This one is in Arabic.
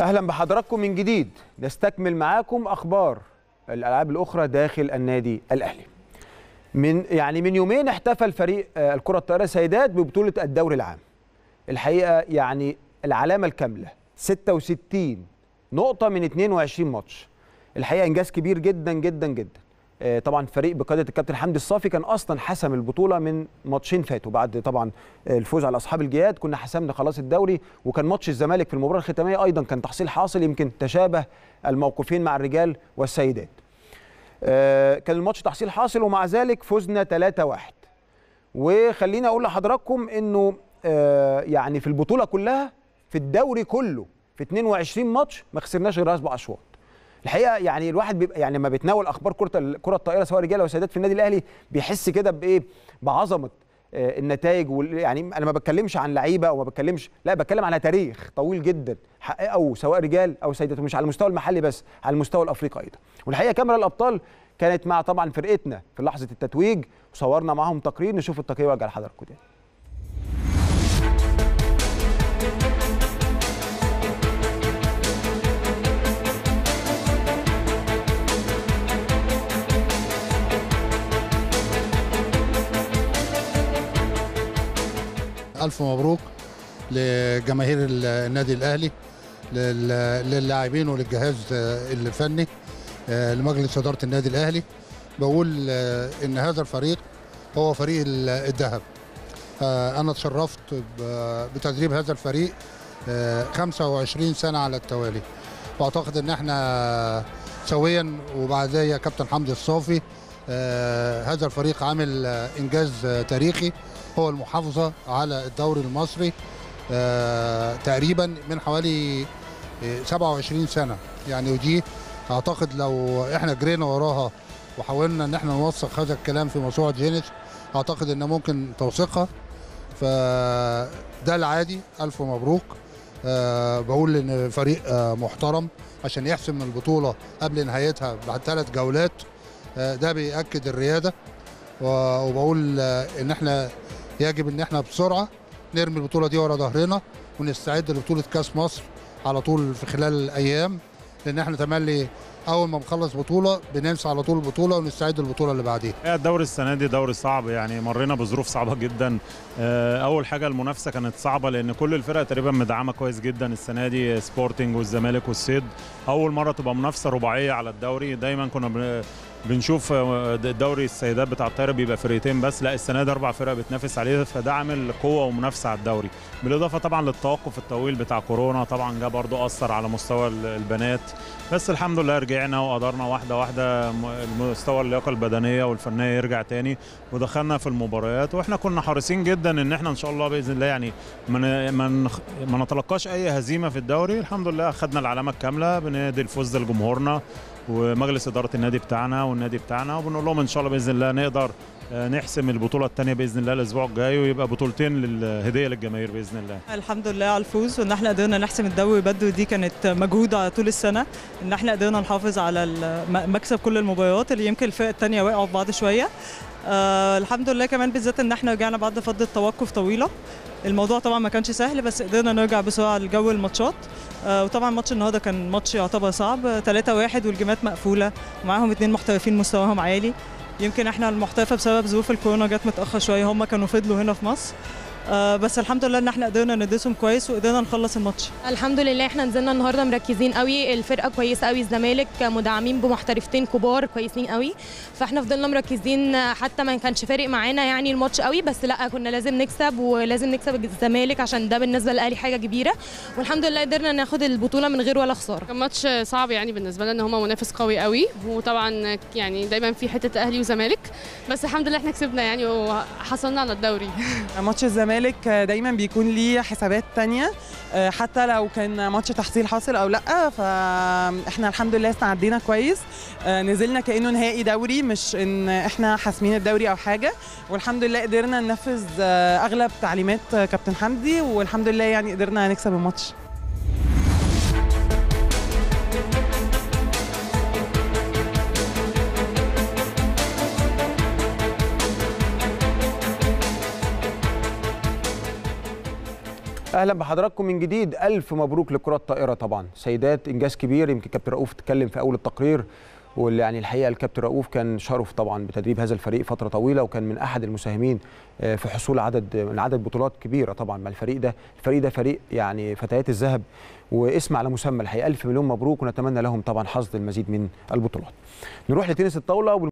أهلا بحضراتكم من جديد. نستكمل معاكم أخبار الألعاب الأخرى داخل النادي الأهلي. من يعني من يومين احتفل فريق آه، الكرة الطائره سيدات ببطولة الدوري العام. الحقيقة يعني العلامة الكاملة 66 نقطة من 22 ماتش. الحقيقة إنجاز كبير جدا جدا جدا. طبعا فريق بقيادة الكابتن حمدي الصافي كان أصلا حسم البطولة من ماتشين فاتوا بعد طبعا آه، الفوز على أصحاب الجياد. كنا حسمنا خلاص الدوري وكان ماتش الزمالك في المباراة الختامية أيضا كان تحصيل حاصل يمكن تشابه الموقفين مع الرجال والسيدات. آه، كان الماتش تحصيل حاصل ومع ذلك فزنا 3-1 وخليني أقول لحضراتكم إنه آه، يعني في البطولة كلها في الدوري كله في 22 ماتش ما خسرناش غير أربع أشواط. الحقيقة يعني الواحد بيبقى يعني لما بيتناول أخبار كرة الكره الطائرة سواء رجالة أو سيدات في النادي الأهلي بيحس كده بإيه؟ بعظمة آه، النتائج يعني أنا ما بتكلمش عن لعيبة أو ما بتكلمش لا بتكلم على تاريخ طويل جدا حققه سواء رجال أو سيدات ومش على المستوى المحلي بس على المستوى الأفريقي أيضا. والحقيقة كاميرا الأبطال كانت مع طبعا فرقتنا في لحظة التتويج وصورنا معاهم تقرير نشوف التقرير وارجع لحضراتكم ألف مبروك لجماهير النادي الأهلي لل- للاعبين وللجهاز الفني آه، لمجلس إدارة النادي الأهلي. بقول آه، إن هذا الفريق هو فريق ال- الذهب. آه، أنا اتشرفت بتدريب هذا الفريق آه، 25 سنة على التوالي. وأعتقد إن إحنا سويا وبعدها كابتن حمدي الصافي هذا الفريق عامل آه، إنجاز آه، تاريخي. هو المحافظة على الدوري المصري آه، تقريبا من حوالي آه، 27 سنة. يعني ودي أعتقد لو إحنا جرينا وراها وحاولنا إن إحنا نوثق هذا الكلام في موسوعة جينيس أعتقد إن ممكن توثيقها. فده العادي. ألف مبروك. آه، بقول إن فريق آه، محترم عشان يحسم البطولة قبل نهايتها بعد ثلاث جولات. آه، ده بيأكد الريادة و- وبقول آه، إن إحنا يجب إن إحنا بسرعة نرمي البطولة دي ورا ظهرنا ونستعد لبطولة كأس مصر على طول في خلال الأيام لأن إحنا تملي أول ما بنخلص بطولة بننسى على طول البطولة ونستعد للبطولة اللي بعديها. الدوري السنة دي دوري صعب يعني مرينا بظروف صعبة جدا. آه، أول حاجة المنافسة كانت صعبة لأن كل الفرق تقريبا مدعمة كويس جدا السنة دي سبورتنج والزمالك والصيد أول مرة تبقى منافسة رباعية على الدوري دايما كنا بنشوف آه، الدوري السيدات بتاع الطايرة بيبقى فرقتين بس. لا السنة دي أربع فرق بتنافس عليه فده عامل قوة ومنافسة على الدوري. بالإضافة طبعا للتوقف الطويل بتاع كورونا طبعا جه برضه أثر على مستوى ال- البنات. بس الحمد لله رجعنا وقدرنا واحدة واحدة مستوى اللياقة البدنية والفنية يرجع تاني ودخلنا في المباريات. وإحنا كنا حريصين جدا إن إحنا إن شاء الله بإذن الله يعني ما ما نتلقاش أي هزيمة في الدوري. الحمد لله خدنا العلامة الكاملة بنادي الفوز لجمهورنا. ومجلس إدارة النادي بتاعنا والنادي بتاعنا وبنقول لهم إن شاء الله بإذن الله نقدر آه، نحسم البطولة الثانية بإذن الله الأسبوع الجاي ويبقى بطولتين للهدية للجماهير بإذن الله. الحمد لله على الفوز وإن إحنا قدرنا نحسم الدوري بدري دي كانت مجهود على طول السنة إن إحنا قدرنا نحافظ على مكسب كل المباريات اللي يمكن الفرق الثانية وقعوا في بعض شوية. آه الحمد لله كمان بالذات إن إحنا رجعنا بعد فتره توقف طويلة. الموضوع طبعا ما كانش سهل بس قدرنا نرجع بسرعة لجو الماتشات. آه وطبعا ماتش النهارده كان ماتش يعتبر صعب. 3 1 والجيمات مقفولة معاهم اثنين محترفين مستواهم عالي. يمكن إحنا المحترفة بسبب ظروف الكورونا جت متأخر شوية هم كانوا فضلوا هنا في مصر. بس الحمد لله ان إحنا قدرنا ندرسهم كويس وقدرنا نخلص الماتش. الحمد لله إحنا نزلنا النهارده مركزين قوي. الفرقة كويسة قوي الزمالك مدعمين بمحترفتين كبار كويسين قوي. فاحنا فضلنا مركزين حتى ما كانش فارق معانا يعني الماتش قوي بس لا كنا لازم نكسب ولازم نكسب الزمالك عشان ده بالنسبة للأهلي حاجة كبيرة. والحمد لله قدرنا ناخد البطولة من غير ولا خسارة. كان ماتش صعب يعني بالنسبة لنا إن هما منافس قوي قوي. وطبعا يعني دايما في حتة أهلي وزمالك. بس الحمد لله إحنا كسبنا يعني وحصلنا على الدوري. ماتش الزمالك دايما بيكون ليه حسابات تانية. آه، حتى لو كان ماتش تحصيل حاصل أو لأ فاحنا الحمد لله استعدينا كويس. آه، نزلنا كأنه نهائي دوري مش إن إحنا حاسمين الدوري أو حاجة. والحمد لله قدرنا ننفذ آه، أغلب تعليمات كابتن حمدي والحمد لله يعني قدرنا نكسب الماتش. أهلا بحضراتكم من جديد. ألف مبروك لكرة الطائرة طبعا. سيدات إنجاز كبير. يمكن كابتن رؤوف اتكلم في أول التقرير واللي يعني الحقيقة الكابتن رؤوف كان شرف طبعا بتدريب هذا الفريق فترة طويلة وكان من أحد المساهمين آه، في حصول عدد من عدد بطولات كبيرة طبعا. مع الفريق ده الفريق ده فريق يعني فتيات الذهب. واسم على مسمى الحقيقة. ألف مليون مبروك ونتمنى لهم طبعا حصد المزيد من البطولات. نروح لتنس الطاولة.